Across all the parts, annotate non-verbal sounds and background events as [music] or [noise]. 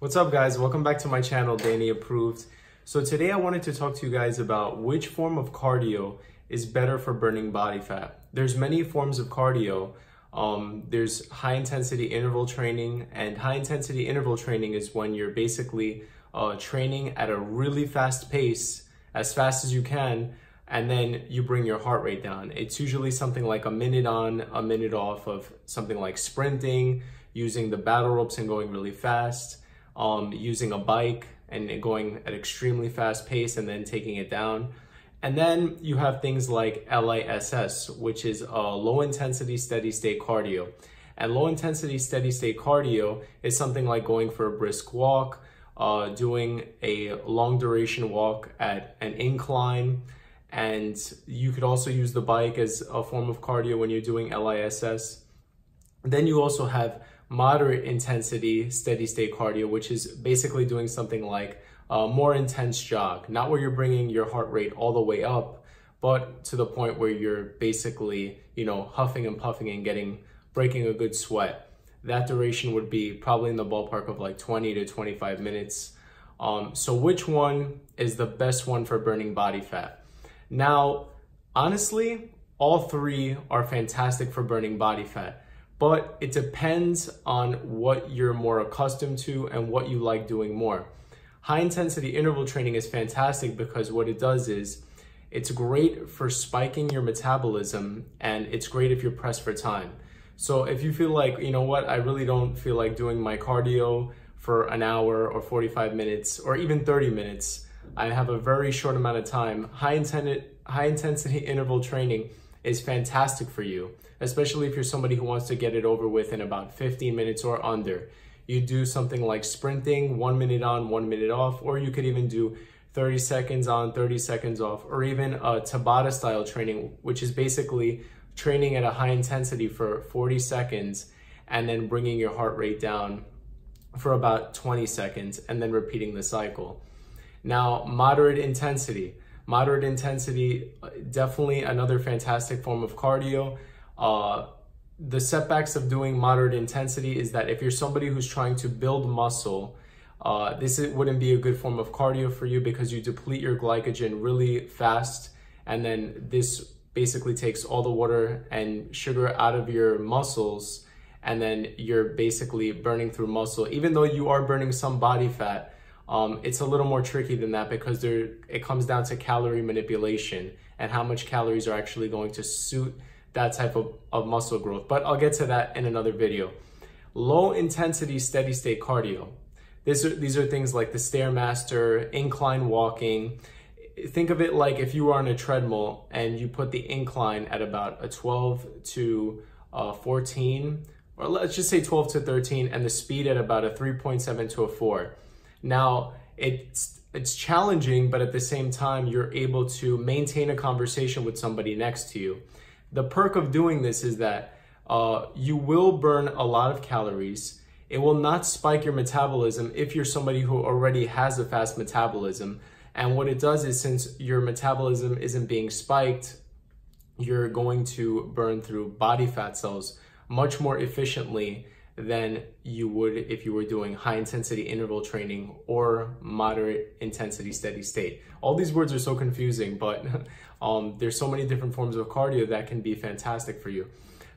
What's up guys? Welcome back to my channel, Danny Approved. So today I wanted to talk to you guys about which form of cardio is better for burning body fat. There's many forms of cardio. Um, there's high intensity interval training and high intensity interval training is when you're basically uh, training at a really fast pace, as fast as you can, and then you bring your heart rate down. It's usually something like a minute on, a minute off of something like sprinting, using the battle ropes and going really fast um, using a bike and going at extremely fast pace and then taking it down. And then you have things like LISS, which is a low intensity steady state cardio. And low intensity steady state cardio is something like going for a brisk walk, uh, doing a long duration walk at an incline. And you could also use the bike as a form of cardio when you're doing LISS. Then you also have moderate intensity steady state cardio, which is basically doing something like a more intense jog, not where you're bringing your heart rate all the way up, but to the point where you're basically, you know, huffing and puffing and getting, breaking a good sweat. That duration would be probably in the ballpark of like 20 to 25 minutes. Um, so which one is the best one for burning body fat? Now, honestly, all three are fantastic for burning body fat but it depends on what you're more accustomed to and what you like doing more. High intensity interval training is fantastic because what it does is it's great for spiking your metabolism and it's great if you're pressed for time. So if you feel like, you know what, I really don't feel like doing my cardio for an hour or 45 minutes or even 30 minutes, I have a very short amount of time. High intensity, high intensity [laughs] interval training is fantastic for you, especially if you're somebody who wants to get it over with in about 15 minutes or under. You do something like sprinting, one minute on, one minute off, or you could even do 30 seconds on, 30 seconds off, or even a Tabata style training, which is basically training at a high intensity for 40 seconds and then bringing your heart rate down for about 20 seconds and then repeating the cycle. Now, moderate intensity. Moderate intensity, definitely another fantastic form of cardio. Uh, the setbacks of doing moderate intensity is that if you're somebody who's trying to build muscle, uh, this wouldn't be a good form of cardio for you because you deplete your glycogen really fast. And then this basically takes all the water and sugar out of your muscles. And then you're basically burning through muscle. Even though you are burning some body fat, um, it's a little more tricky than that because there it comes down to calorie manipulation and how much calories are actually going to suit that type of, of muscle growth. But I'll get to that in another video. Low intensity steady state cardio. These are, these are things like the Stairmaster, incline walking. Think of it like if you were on a treadmill and you put the incline at about a 12 to uh, 14, or let's just say 12 to 13, and the speed at about a 3.7 to a 4 now, it's it's challenging, but at the same time, you're able to maintain a conversation with somebody next to you. The perk of doing this is that uh, you will burn a lot of calories. It will not spike your metabolism if you're somebody who already has a fast metabolism. And what it does is since your metabolism isn't being spiked, you're going to burn through body fat cells much more efficiently than you would if you were doing high intensity interval training or moderate intensity steady state. All these words are so confusing, but [laughs] um, there's so many different forms of cardio that can be fantastic for you.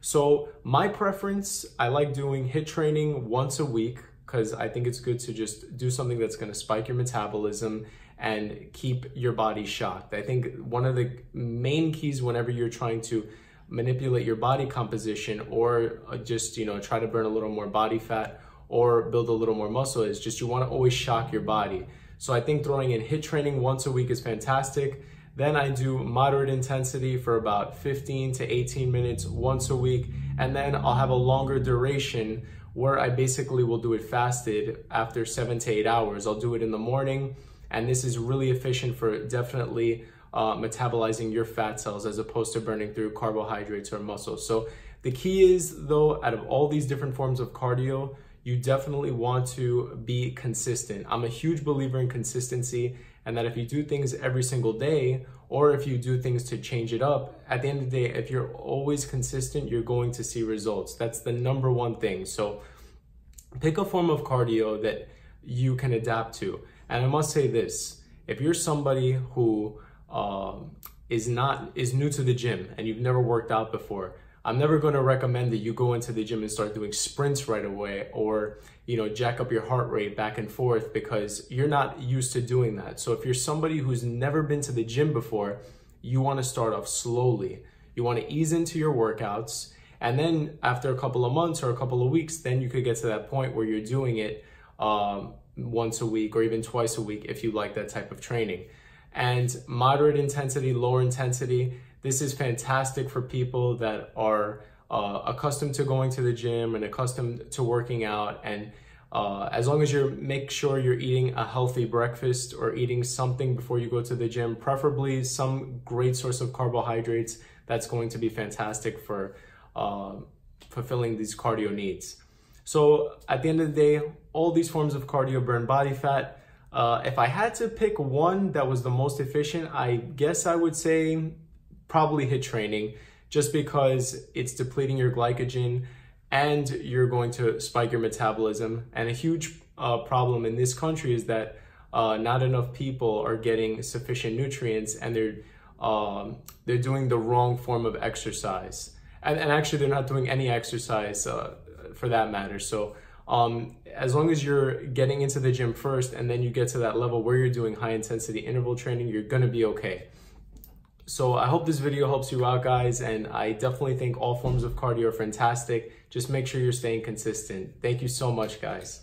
So my preference, I like doing HIIT training once a week because I think it's good to just do something that's going to spike your metabolism and keep your body shocked. I think one of the main keys whenever you're trying to manipulate your body composition or uh, just, you know, try to burn a little more body fat or build a little more muscle is just you want to always shock your body. So I think throwing in HIIT training once a week is fantastic. Then I do moderate intensity for about 15 to 18 minutes once a week. And then I'll have a longer duration where I basically will do it fasted after seven to eight hours. I'll do it in the morning. And this is really efficient for definitely uh, metabolizing your fat cells as opposed to burning through carbohydrates or muscle. So the key is though, out of all these different forms of cardio, you definitely want to be consistent. I'm a huge believer in consistency and that if you do things every single day or if you do things to change it up, at the end of the day, if you're always consistent, you're going to see results. That's the number one thing. So pick a form of cardio that you can adapt to. And I must say this, if you're somebody who um, is not is new to the gym and you've never worked out before, I'm never going to recommend that you go into the gym and start doing sprints right away or, you know, jack up your heart rate back and forth because you're not used to doing that. So if you're somebody who's never been to the gym before, you want to start off slowly. You want to ease into your workouts. And then after a couple of months or a couple of weeks, then you could get to that point where you're doing it um, once a week or even twice a week if you like that type of training. And moderate intensity, lower intensity, this is fantastic for people that are uh, accustomed to going to the gym and accustomed to working out. And uh, as long as you make sure you're eating a healthy breakfast or eating something before you go to the gym, preferably some great source of carbohydrates, that's going to be fantastic for uh, fulfilling these cardio needs. So at the end of the day, all these forms of cardio burn body fat. Uh, if I had to pick one that was the most efficient, I guess I would say probably HIIT training just because it's depleting your glycogen and you're going to spike your metabolism. And a huge uh, problem in this country is that uh, not enough people are getting sufficient nutrients and they're um, they're doing the wrong form of exercise. And, and actually, they're not doing any exercise uh, for that matter. So um, as long as you're getting into the gym first and then you get to that level where you're doing high intensity interval training, you're gonna be okay. So I hope this video helps you out guys and I definitely think all forms of cardio are fantastic. Just make sure you're staying consistent. Thank you so much guys.